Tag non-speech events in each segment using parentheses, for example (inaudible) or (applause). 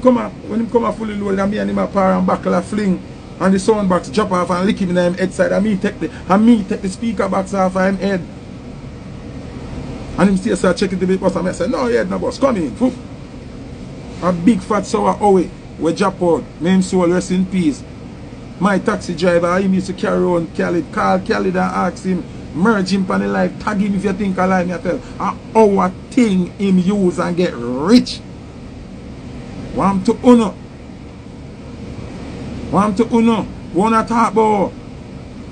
come up, when him come up fully loaded, and me and him a par and buckle a fling, and the sound box drop off and lick him in him head side, and me take the, and me take the speaker box off of him head. And him still start checking the big bus, and I say, no, head no boss, come in, Foop. A big fat sour Owe, we drop out, me him soul rest in peace. My taxi driver, him used to carry on Khalid, call Khalid and ask him, merge him on the life, tag him if you think I lie, me I tell, a our thing him use and get rich. Want to uno. Want to uno. Wanna talk about.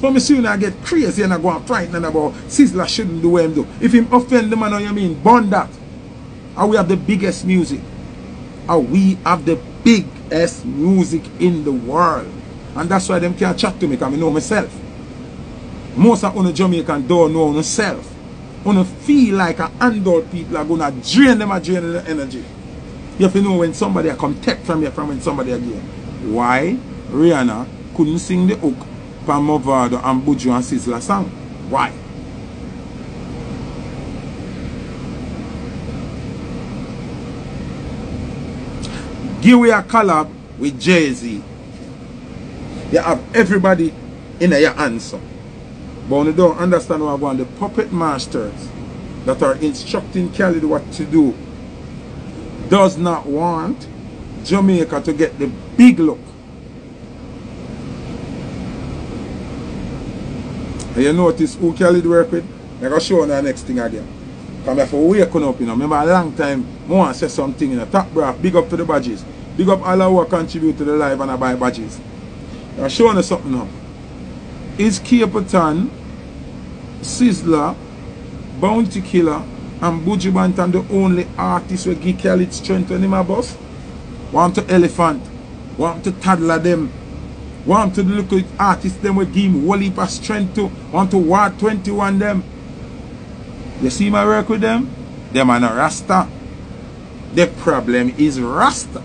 So me soon I get crazy and I go and frightened about Sizzla shouldn't do what him do. If him offend the man you mean, burn that. And we have the biggest music. And we have the biggest music in the world. And that's why them can't chat to me because I know myself. Most of the Jamaican don't know themselves. When feel like a handled people are gonna drain them and drain the energy. You have to know when somebody come take from you from when somebody again. Why Rihanna couldn't sing the hook from Mavado and Buju and song? Why? Give me a collab with Jay-Z. You have everybody in your answer. But you don't understand what I want. The puppet masters that are instructing Khalid what to do does not want Jamaica to get the big look. And you notice who Khalid work with? I'm going to show you the next thing again. Come here for waking up, you know. Remember a long time, I want to say something, you know. Top brass, big up to the badges. Big up all who contribute to the live and I buy badges. I'm showing you something now. Is Capleton, Sizzla, Bounty Killer, and Buju Banton the only artist who give Khalid when him a boss? Want to elephant, want to toddler them, want to look at artists them give him whole of strength to, want to war 21 them. You see my work with them? Them are not Rasta. The problem is Rasta.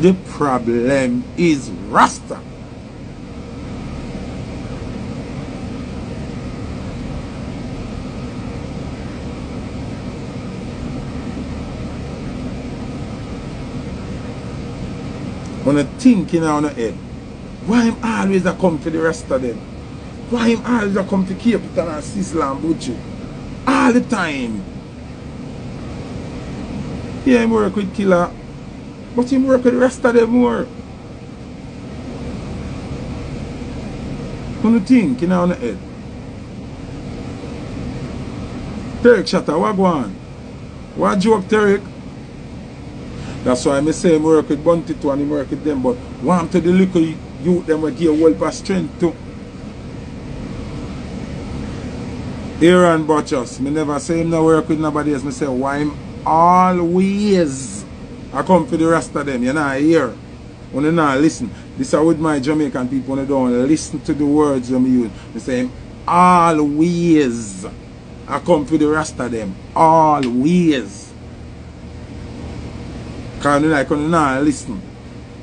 The problem is Rasta. When you thinking on the head, why him always a come for the rest of them? Why him always a come to and Sizzla and Buju? All the time. Yeah, him work with Killer, but him work with the rest of them more. When you think, you know, on the head. Tarek Shatta, what go on? What joke, Tarek? That's why I say I work with Bunty too and I work with them, but want to the little youth them will give a whole of strength too. Aaron Butchers, me never say him no work with nobody else. Me say why him always I come for the rest of them. You know, I hear. When you not listen. This is with my Jamaican people when they don't listen to the words me use. Me say always I come for the rest of them. Always. Because you like, you not listen.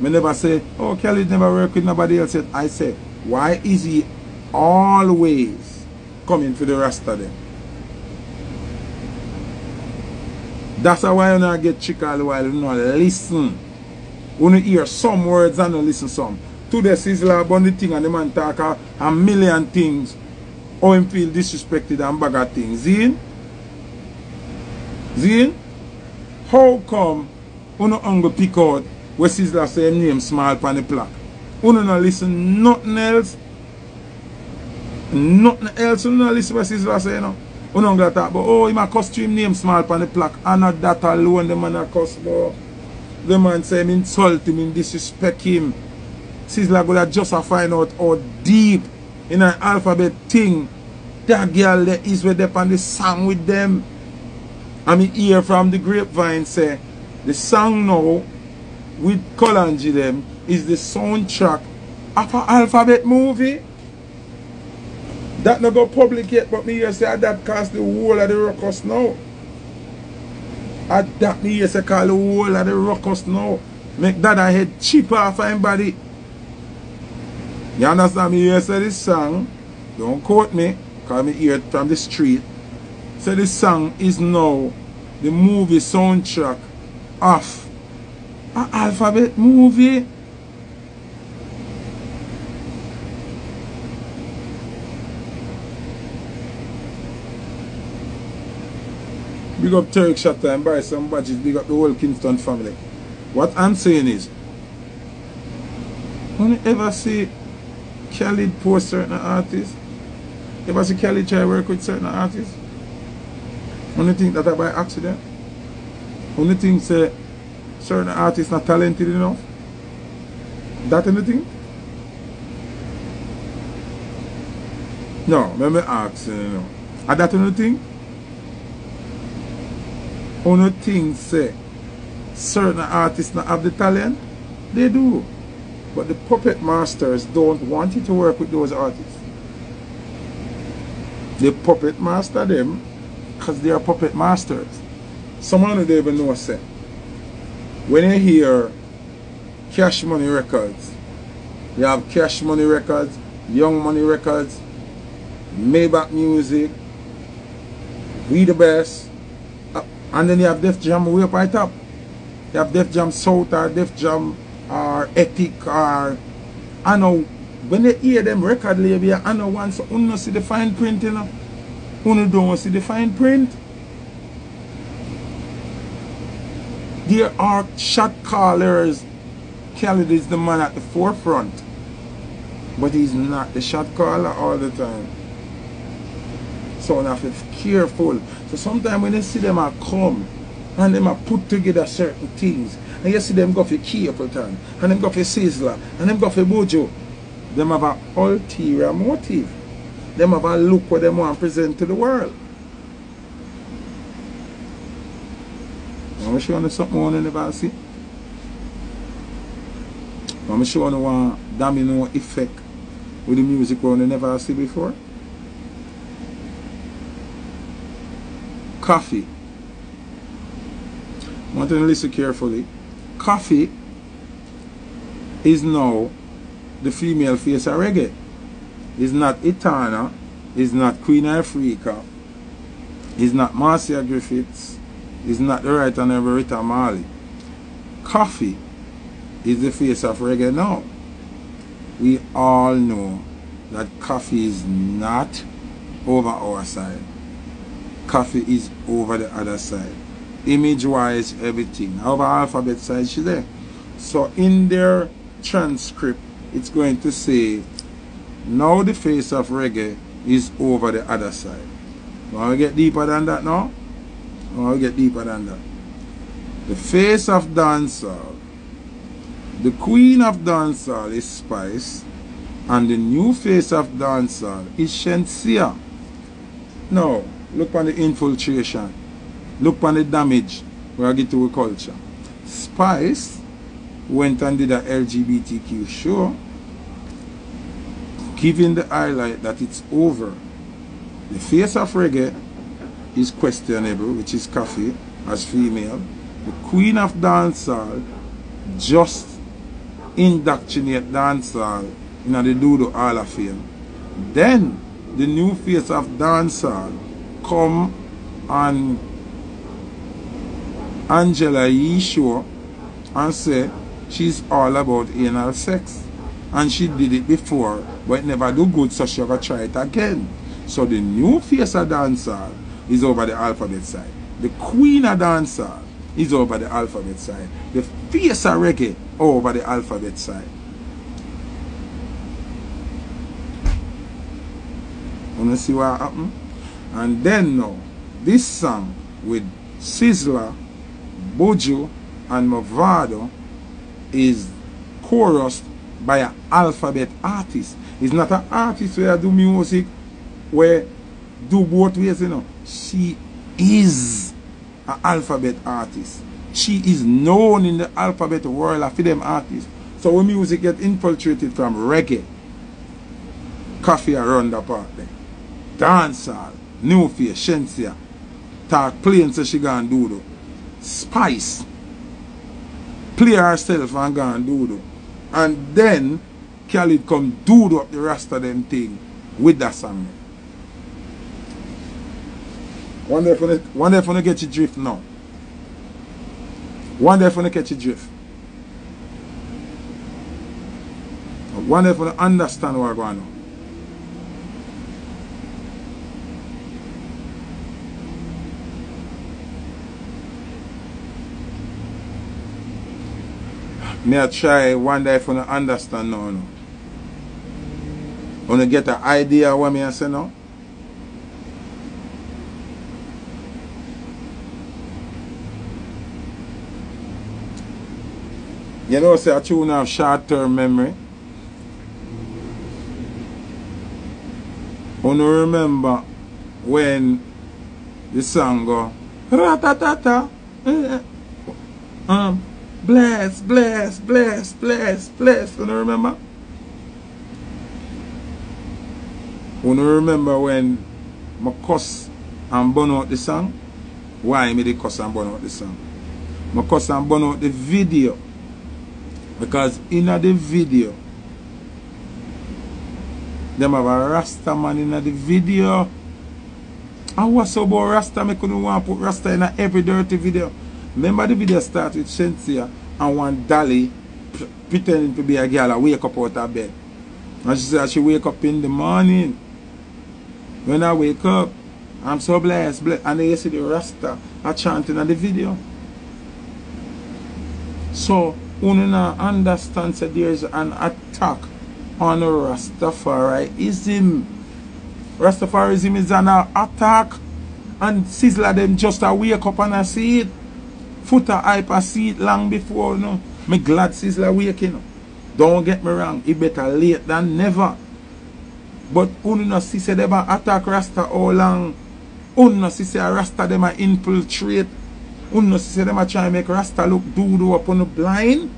Me never say, oh, Kelly never work with nobody else yet. I say, why is he always coming for the rest of them? That's why you not get chick all the while. You not listen. You not hear some words and you listen some. Today, Sizzler about the thing and the man talk a, a million things. How him feel disrespected and bag of things. Zin? Zin? How come Uno hunger pick out where Sizzler say name small pan the plaque. Uno not listen nothing else. Nothing else. Uno not listen what Sizzler say, you know. Uno hunger talk about, oh, him a costume name small pan the plaque. And not that alone, the man a cuss, bro. The man say him insult him, him disrespect him. Sizzler gonna just a find out how deep in an alphabet thing that girl there is with them and the song with them. I mean, hear from the grapevine say, the song now with Kalonji them is the soundtrack of an alphabet movie. That not go public yet, but me here say ah, that cast the whole of the ruckus now. At that me here say call the whole of the ruckus now. Make that a head cheaper off anybody. You understand me here say this song, don't quote me, cause me hear it from the street. Say this song is now the movie soundtrack of a alphabet movie. Big up Turk Shatter and buy some badges. Big up the whole Kingston family. What I'm saying is, when you ever see Khalid post certain artists, ever see Khalid try work with certain artists, only think that by accident, only think say certain artists not talented enough, that anything? No, let me ask you know. Are that anything? Only thing say certain artists not have the talent? They do. But the puppet masters don't want you to work with those artists. The puppet master them because they are puppet masters. Someone don't even know say. When you hear Cash Money Records, you have Cash Money Records, Young Money Records, Maybach Music, We the Best, uh, and then you have Def Jam way up right top. You have Def Jam South or Def Jam uh, or Epic or I know when you hear them record label, I know once you see the fine print, you know. You don't see the fine print. There are shot callers. Khalid is the man at the forefront. But he's not the shot caller all the time. So I to be careful. So sometimes when you see them I come and them are put together certain things, and you see them go for Capleton, and them go for Sizzla, and them go for Buju, them have an ulterior motive. Them have a look what them want to present to the world. I'm show you something you never see. I'm show you one domino effect with the music you never see before. Koffee. I want you to listen carefully. Koffee is now the female face of reggae. It's not Etana, it's not Queen Ifrica, it's not Marcia Griffiths, it's not the right honorable Rita Marley. Koffee is the face of reggae now. We all know that Koffee is not over our side. Koffee is over the other side. Image wise, everything. Over alphabet side, she's there. So in their transcript, it's going to say, now the face of reggae is over the other side. Want to get deeper than that now? To get deeper than that? The face of dancehall, the queen of dancehall is Spice, and the new face of dancehall is Shenseea. Now, look on the infiltration. Look on the damage we are get to culture. Spice went and did a LGBTQ show, giving the highlight that it's over. The face of reggae is questionable, which is Koffee as female. The queen of dancehall just indoctrinate dancehall in the Doodoo Hall of Fame. Then the new face of dancehall come on Angela Yee show and say she's all about anal sex. And she did it before, but it never do good, so she gonna try it again. So the new face of dancehall is over the alphabet side. The queen of dancehall is over the alphabet side. The face of reggae over the alphabet side. Wanna see what happened? And then now, this song with Sizzla, Bojo, and Mavado is chorused by an alphabet artist. It's not an artist where I do music where do both ways, you know. She is an alphabet artist. She is known in the alphabet world of them artists. So when music get infiltrated from reggae, Koffee around the part there. Dancehall, New Face, Shenseea, talk plain so she gonna do though. Spice, play herself and go and do though. And then Khalid come do up the rest of them thing with that song. One day for one day for get you drift now. One day for catch you drift. One day for understand what's going on. Me I try one day for understand now. No. Wanna get an idea what me I say now? You know, say a tune have short term memory. To remember when the song go ratatata, eh, um, bless, bless, bless, bless, bless. To remember? To remember when I cuss and burn out the song? Why me the cuss and burn out the song? I cuss and burn out the video. Because in the video, them have a Rasta man in the video. And what's about Rasta? I couldn't want to put Rasta in every dirty video. Remember the video start with Shenseea and one Dali pretending to be a girl and wake up out of bed. And she said she wake up in the morning. When I wake up, I'm so blessed, blessed. And then you see the Rasta are chanting in the video. So, you not understand that there is an attack on Rastafariism. Rastafariism is an attack and Sizzla them just a wake up and I see it. Foota hype I see it long before know. Me glad Sizzla waking up. Don't get me wrong, it better late than never. But you not see say them attack Rasta all long. You not see say Rasta them a infiltrate unnecessary them a try make Rasta look doodoo up on the blind.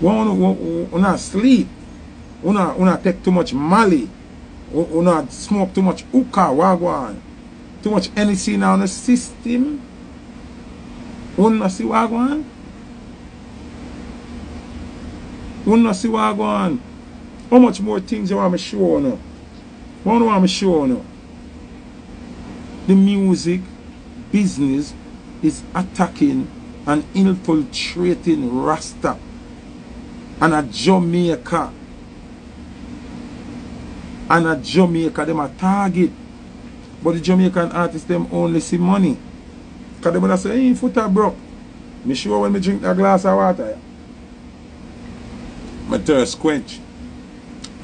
One una sleep, una una take too much Mali, una smoke too much hookah, wagwan, too much NEC now in the system. Una see wagwan. Wanna see what go on? How much more things you want me show now? What want me show now? The music business is attacking and infiltrating Rasta and a Jamaica. And a Jamaica, them a target. But the Jamaican artists, them only see money. Because they say, hey, foot broke. Me sure when me drink a glass of water thirst quench.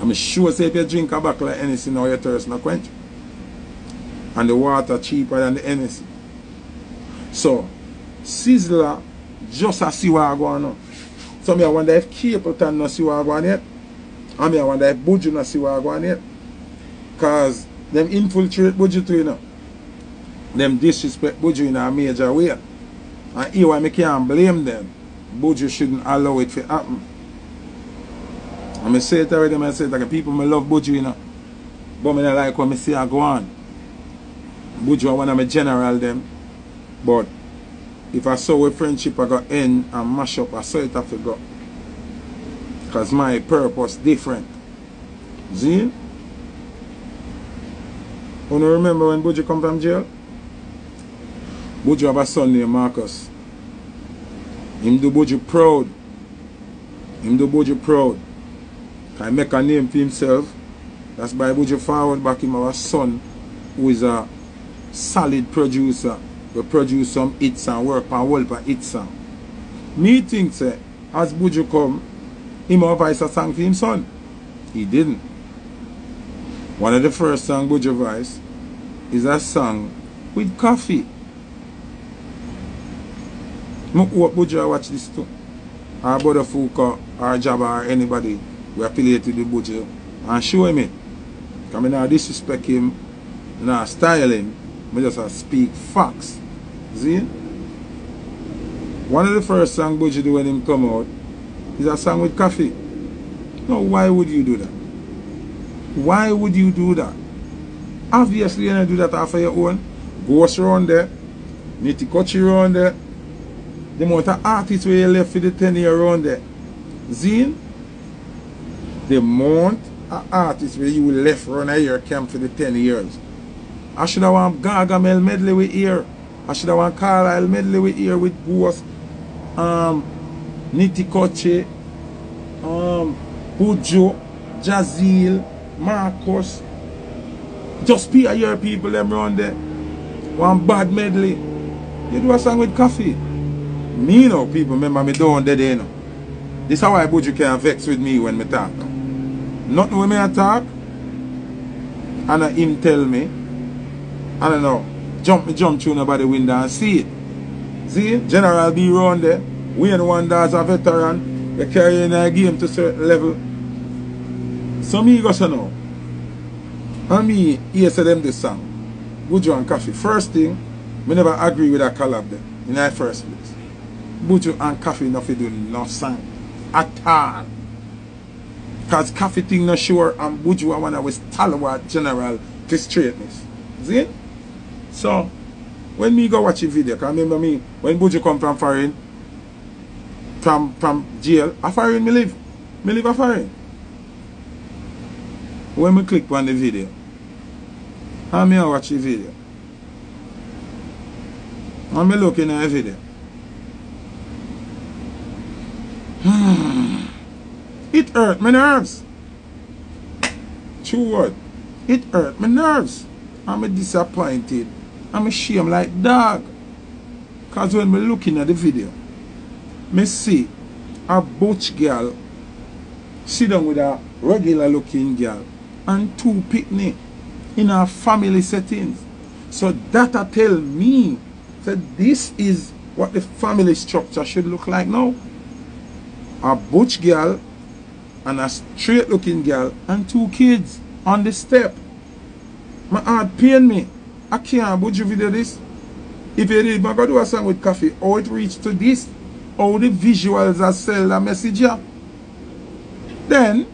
I'm sure say if you drink a bottle of Hennessy now your thirst not quench. And the water cheaper than the Hennessy. So, Sizzla just a see what going on. So me I wonder if Capleton not see what going yet. And me I wonder if Buju not see what going yet. Cause them infiltrate Buju too you know. Them disrespect Buju in a major way. And here I can't blame them. Buju shouldn't allow it to happen. And I say it already, I say it like people me love Buju, you know. But I like when I see I go on. Buju one of my general them. But if I saw a friendship I got end and mash up, I saw it to go. Because my purpose different. See? You remember when Buju come from jail? Buju have a son named Marcus. Him do Buju proud. Him do Buju proud. Can make a name for himself. That's by Buju forward back him our son who is a solid producer. We produce some hits and work on whole for hits. Me think say as Buju come, him voice a song for him son. He didn't. One of the first song Buju voice is a song with Koffee. I hope Buju watch this too. Or Brother Fuka or Jabba or anybody we affiliated with Buju and show him it. Because I not disrespect him, I style him, I just uh, speak facts. See? One of the first songs Buju do when him come out is a song with Koffee. Now why would you do that? Why would you do that? Obviously you don't do that after your own. Ghost around there, Nitty Kutchie around there. The amount of artists where you left for the 10 year around there. Zine? The amount of artists where you left run a year camp for the 10 years. I should have want Gargamel medley with here. I should have want Carlisle medley with here with who um Nitty Kutchie, um Buju, Jazeel, Marcus. Just a year people them around there. One bad medley. You do a song with Koffee. Me you know people remember me down there you know. This how I Buju can vex with me when me talk. Nothing when me I talk. And uh, him tell me. I don't know. Jump me jump through nobody window and see it. See? General be around there. Wayne Wonders a veteran. They carry in a game to certain level. So me go say now. And me hear say them this song. Buju and Koffee. First thing, me never agree with that collab there. In that first place. Buju and Koffee nothing do no song. At all. Cause Koffee thing not sure and Buju I wanna was stalwart general to straightness. See? So when me go watch a video, cause remember me, when Buju come from foreign, from from jail, a foreign me live. Me live a foreign. When me click on the video, and me a watch the video. And me looking at the video. (sighs) Hmm. It hurt my nerves. True word. It hurt my nerves. I'm a disappointed. I'm ashamed like dog. Cause when me looking at the video, me see a butch girl sit down with a regular looking girl and two picnic in a family settings. So that a tell me that this is what the family structure should look like now. A butch girl and a straight looking girl and two kids on the step. My heart pain me. I can't would you video this? If you did, I'm going do a song with Koffee. How it reach to this? How the visuals are sell the message here? Then,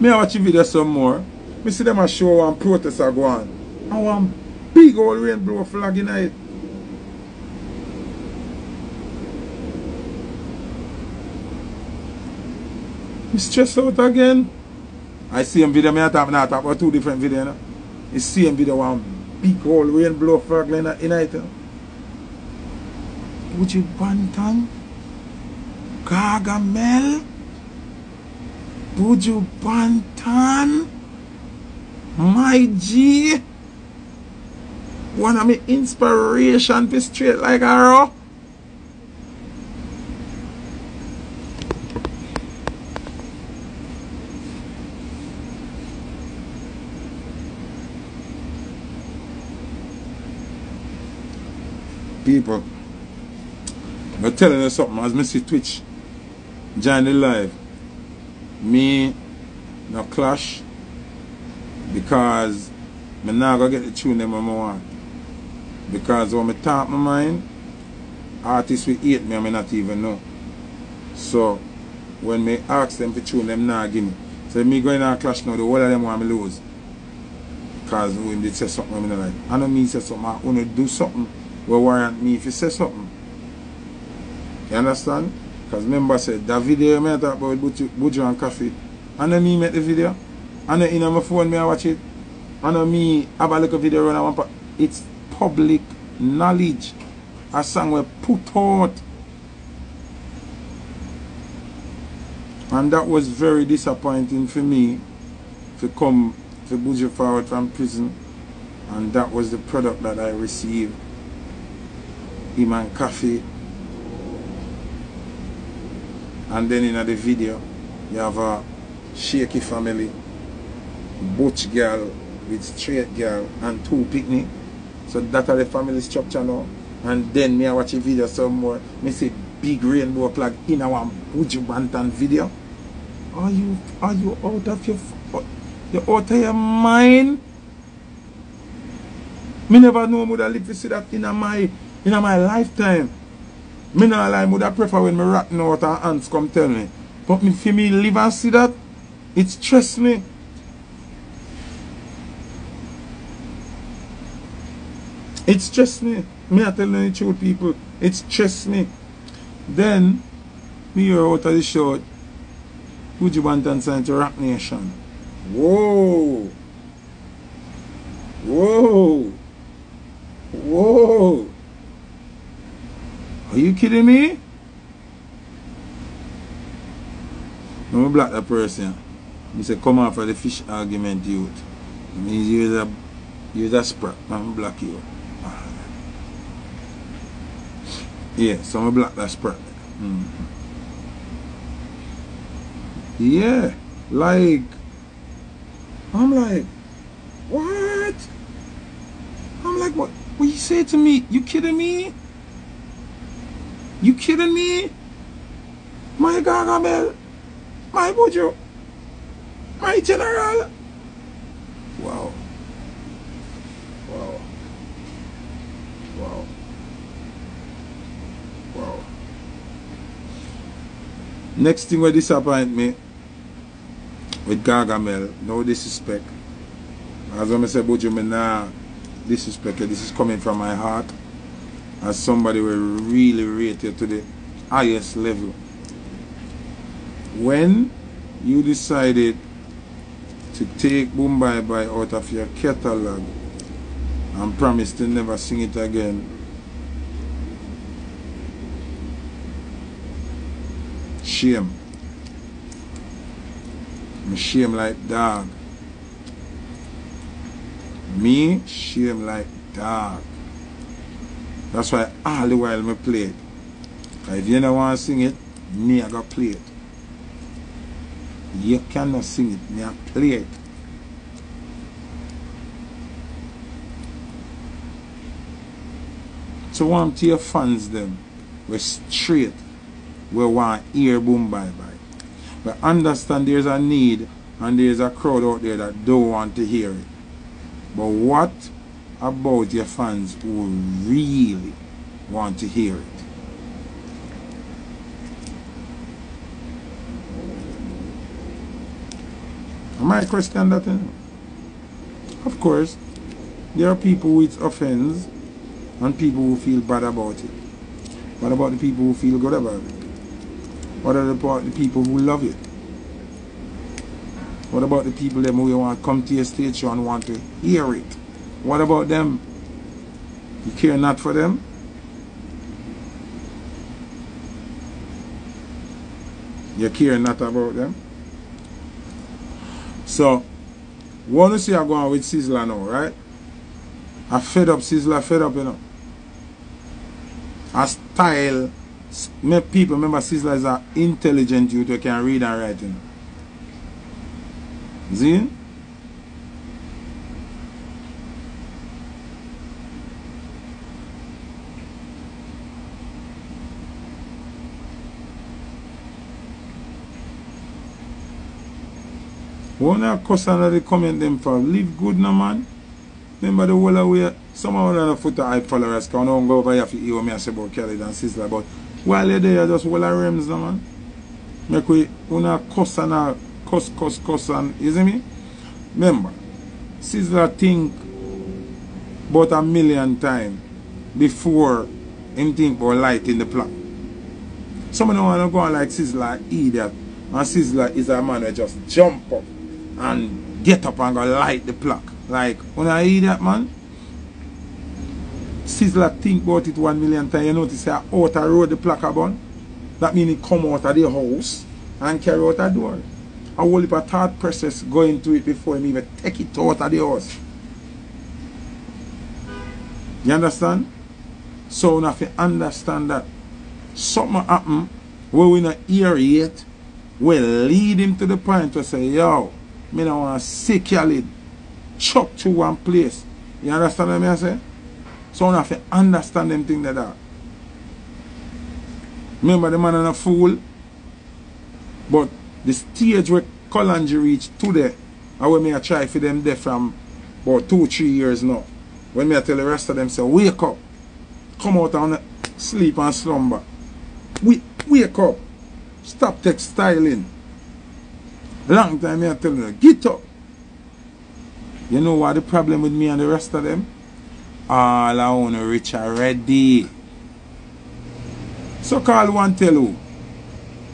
me I watch the video some more. Me see them a show one protest are go on. One big old rainbow flag in it. Me stress out again. I see him video, me a tap na tap, or two different video, you know. You see him video, one big hole, rain blow fragile in, in it, you know. Would you bantam? Gargamel? Buju Bantan My G One of my inspiration Be straight like arrow People, I'm telling you something as see Twitch, join the live. Me, no clash, because me not gonna get the tune them I want. Because when me talk my mind, artists will hate me and me not even know. So when me ask them for tune them not give me. So me going to clash now, the whole of them want me lose. Because when they say something I me not like. I know me say something, I want to do something will warrant me if you say something. You understand? Because remember I said that video I talk about Buju, and Koffee. And then me make the video. And then in my phone me I watch it. And then me have a little video run I want it's public knowledge. A song we put out. And that was very disappointing for me to come to Buju forward from prison. And that was the product that I received. Him and Koffee. And then in the video, you have a shaky family, butch girl with straight girl and two picnic. So that are the family structure now. And then me I watch a video some more. Me see big rainbow flag in our Buju Banton video. Are you are you out of your you out of your mind? Me never know would I live to see that in my in my lifetime. Me not lie, would I prefer when me rotten out and ants come tell me. But me for me live and see that, it stress me. It stress me. Me not telling the truth people. It stress me. Then me hear out of the show Buju Banton signed to Roc Nation. Whoa! Whoa. Whoa. Are you kidding me? Me block that person. He said, come off for the fish argument, dude. It means you're a, you're a sprat. I'm block you. Yeah, so I'm gonna block that sprat. Mm. Yeah, like, I'm like, what? I'm like, what? What you say to me? You kidding me? You kidding me? My Gargamel, my Bojo, my General. Wow. Wow. Wow. Wow. Next thing will disappoint me with Gargamel, no disrespect. As I say, Bojo, me nah disrespect. This is coming from my heart as somebody will really rate you to the highest level. When you decided to take Bye Bye out of your catalog and promise to never sing it again, shame. I'm shame like dog. Me, shame like dog. That's why all the while me play it. If you don't want to sing it, me I got play it. You cannot sing it, me I play it. So want to your fans them, we straight, we want ear boom bye bye. But understand there's a need and there's a crowd out there that don't want to hear it. But what about your fans who really want to hear it. Am I question that? Of course, there are people who it offends and people who feel bad about it. What about the people who feel good about it? What about the people who love it? What about the people them who want to come to your stage and want to hear it? What about them? You care not for them? You care not about them? So, one you see are going with Sizzla now, right? I fed up Sizzla, fed up, you know. A style, me people, remember Sizzla is an intelligent youth who can read and write, you know. See? One of cuss under the comment them for live good no man. Remember the whole way some of them foot hype followers can don't go over here for hear me I say about Kelly and Sizzla but while you're there just whole of rims no man. Make we una cuss and a cuss cuss cuss and you see me? Remember, Sizzla think about a million times before him think about lighting the plot. Some of them want to go on like Sizzla idiot and Sizzla is a man who just jump up and get up and go light the plug. Like, when I hear that, man, Sizzla think about it one million times. You notice that out the road the plug bun. That means it come out of the house and carry out the door. A whole heap of thought process go into it before him even take it out of the house. You understand? So we to understand that something happen where we not hear yet will lead him to the point to say, yo, me don't want to Khalid chuck to one place. You understand what I say? So I have to understand them things like that. Remember the man is a fool. But the stage where Kalonji reached today, I when me I try for them there from about two, three years now. When me I tell the rest of them say, wake up. Come out and sleep and slumber. We, wake up. Stop textiling. Long time I tell them, get up. You know what the problem with me and the rest of them? All I want to reach already. So call one tell who.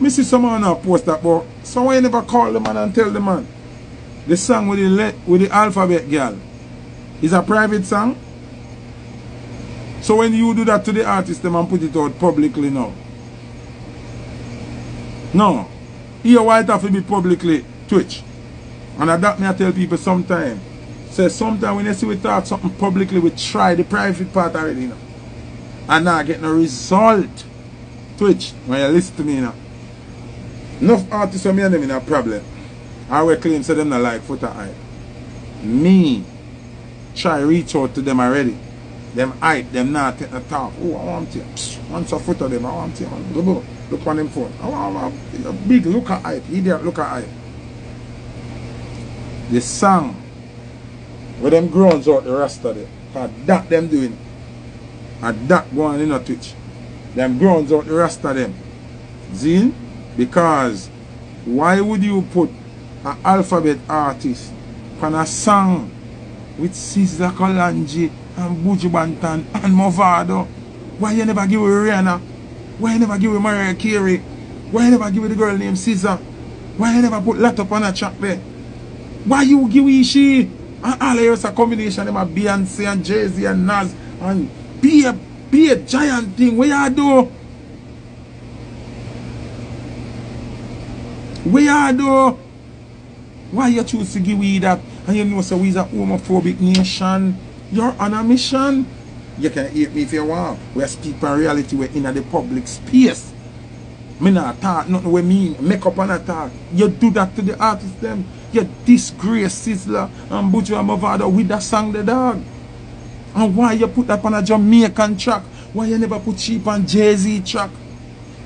Me see someone now post that but someone you never call the man and tell the man. The song with the with the alphabet girl. is a private song. So when you do that to the artist them and put it out publicly now. No. Here white have to be publicly Twitch. And that me I tell people sometimes. Say sometimes when you see we talk something publicly, we try the private part already you know. And now I get no result. Twitch, when you listen to me you know. Enough artists are me and them in a problem. I will claim say them not like Foota hype. Me try reach out to them already. Them hype, them not take the talk. Oh, I want you. Once a foot of them, I want you. Look, on them phone. Oh, oh, oh, I want a big look at hype. Idiot look at hype. The song where them groans out the rest of it. Cause that them doing. And that going in a Twitch. Them groans out the rest of them. See? Because why would you put an alphabet artist on a song with Sizzla Kalonji and Buju Banton and Mavado? Why you never give Rihanna? Why you never give it Mariah Carey? Why you never give it the girl named SZA? Why you never put Latto on a track there? Why you give it she? And all of a combination a Beyonce and Jay-Z and Nas and be a, be a giant thing. What you do? We are though. Why you choose to give we that? And you know so we's a homophobic nation. You're on a mission. You can hate me if you want. We speak on reality we're in the public space. Me not talk nothing we mean. Make up on attack. You do that to the artist them. You disgrace Sizzla and Buju and with that song the dog. And why you put that on a Jamaican track? Why you never put cheap on Jay-Z track?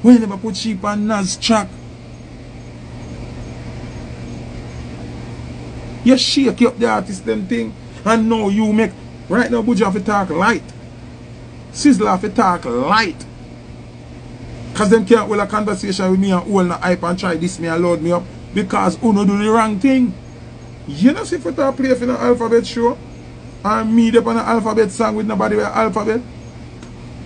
Why you never put cheap on Nas track? You shake up the artist them thing. And now you make right now Buju have to talk light. Sizzla have to talk light. Cause them can't hold a conversation with me and hold the hype and try this me and load me up. Because Uno do the wrong thing. You know see if I play for an alphabet show. And me up on an alphabet song with nobody with alphabet.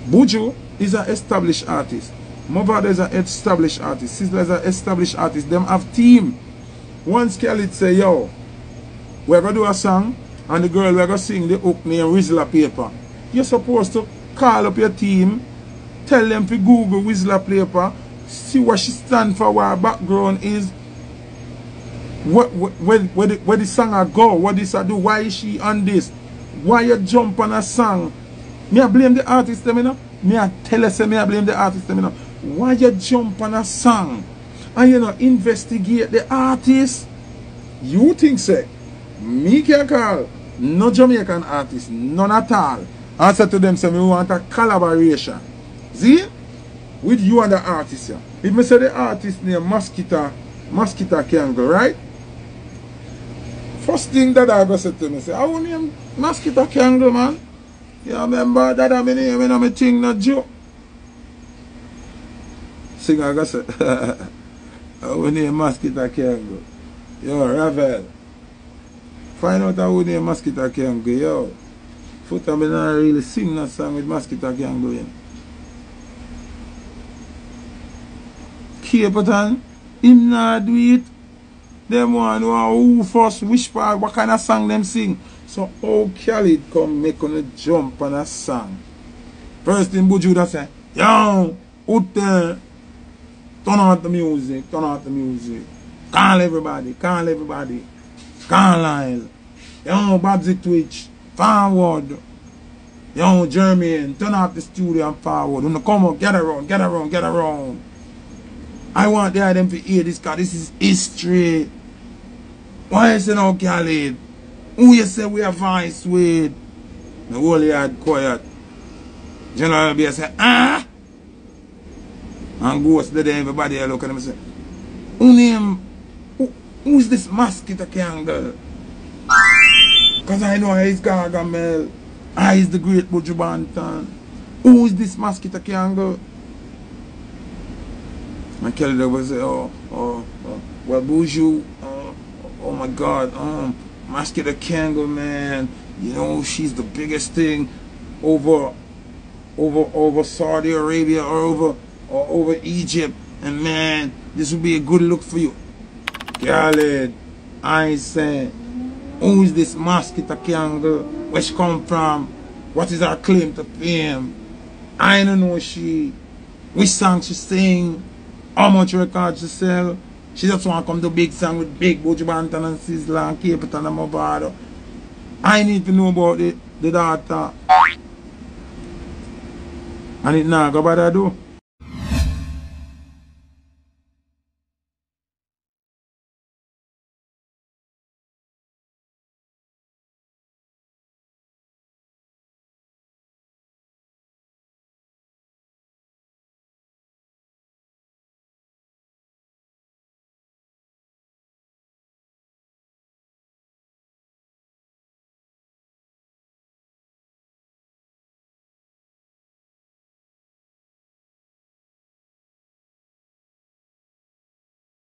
Buju is an established artist. Mavado is an established artist. Sizzla is an established artist. Them have team. Once Kelly say, yo, we're going to do a song and the girl we're going to sing the hook name Rizla Paper. You're supposed to call up your team, tell them to Google Rizla Paper, see what she stand for, what her background is, what, where, where, the, where the song I go, what this I do, why is she on this, why you jump on a song. Me I blame the artist them, you know? Me I tell say me I blame the artist them, you know? Why you jump on a song and you know investigate the artist? You think say me can call no Jamaican artist, none at all. Answer to them say, we want a collaboration. E See? With you and the artist. Yeah. If me say the artist name Mosquito, Mosquito Kangle, right? First thing that I go say to me, say, I want name Mosquito Kangle, man. You remember that I mean, name and my thing not joke. Sing I go say, (laughs) I want name Mosquito Kangle. Yo, Ravel. Find out how name Mosquito Kangle, yo. Foot and Bednar really sing that song with Mosquito Gang doing. Caperton, him not do it. Them one who first which part, what kind of song them sing. So how Khalid come make on a jump on a song? First thing Bujuda say, yo, out there, turn out the music, turn out the music. Call everybody, call everybody, call Lyle. Yo, Babsy Twitch. Forward, young Jeremy, turn off the studio and forward. When come up, get around, get around, get around. I want the them to hear this because this is history. Why is it now, Khalid? Who you say we have voice with? The whole yard quiet. General be say, ah! And ghost there, everybody look at them and say, who name who, Who's this mosquito candle? Because I know he's Gargamel. I is the great Buju Banton. Who is this mosquito candle? And Kelly was say, oh, oh, oh, well, Buju, oh, oh my God, um, mosquito candle, man. You know, she's the biggest thing over, over, over Saudi Arabia or over, or over Egypt. And man, this would be a good look for you. Khalid, I say, Who is this Mosquito Kangle? Where she come from? What is her claim to fame? I don't know she. Which song she sing? How much records she sell? She just want to come to big song with Big Buju Banton and Sizzla and Capleton and Mavado. I need to know about the, the daughter. And it now go bother do.